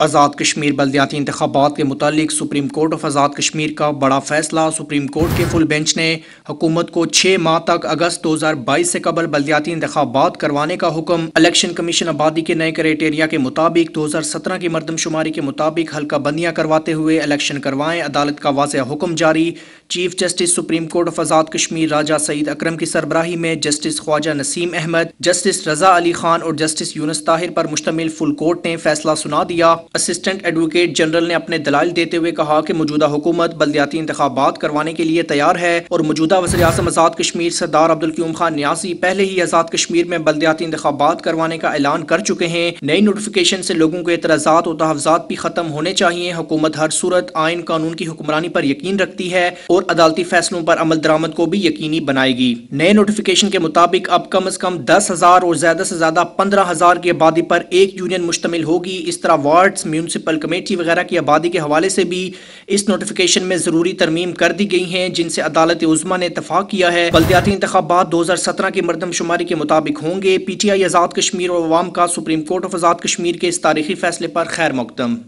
आज़ाद कश्मीर बल्दियाती इंतबात के मुतालिक Supreme Court of Azad Kashmir का बड़ा फैसला। सुप्रीम कोर्ट के फुल बेंच ने हुकूमत को छः माह तक अगस्त दो हज़ार बाईस से कबल बल्दियाती इंतबात करवाने का हुक्म। इलेक्शन कमीशन आबादी के नए क्राइटेरिया के मुताबिक दो हज़ार सत्रह की मरदमशुमारी के मुताबिक हल्का बंदियाँ करवाते हुए इलेक्शन करवाएँ। अदालत का वाज हुक्म जारी। Chief justice Supreme Court of Azad Kashmir Raja Saeed Akram की सरबराही में जस्टिस ख्वाजा नसीम अहमद, जस्टिस रजा अली खान और जस्टिस यूनस ताहिर पर मुश्तमिल फुल कोर्ट ने फैसला सुना दिया। असिस्टेंट एडवोकेट जनरल ने अपने दलाल देते हुए कहा कि मौजूदा हुकूमत बल्दियाती इंतबात करवाने के लिए तैयार है और मौजूदा वजी अजम आज़ाद कश्मीर सरदार अब्दुल क्यूम खान न्यासी पहले ही आज़ाद कश्मीर में बल्दियाती इंतबात करवाने का ऐलान कर चुके हैं। नई नोटिफिकेशन से लोगों के एतराज़ात और तहफात भी खत्म होने चाहिए। हुकूमत हर सूरत आइन कानून की हुक्मरानी पर यकीन रखती है और अदालती फैसलों पर अमल दरामद को भी यकीनी बनाएगी। नए नोटिफिकेशन के मुताबिक अब कम अज कम दस हज़ार और ज़्यादा से ज़्यादा पंद्रह हज़ार की आबादी पर एक यूनियन मुश्तमिल होगी। इस तरह वार्ड म्यूनसिपल कमेटी वगैरह की आबादी के हवाले से भी इस नोटिफिकेशन में ज़रूरी तरमीम कर दी गई है, जिनसे अदालत उज़मा ने इतफाक़ किया है। बल्दियाती इंतबात दो हज़ार सत्रह की मरदमशुमारी के मुताबिक होंगे। P T I Azad Kashmir और अवाम का Supreme Court of Azad Kashmir के इस तारीखी फैसले पर खैर मुकदम।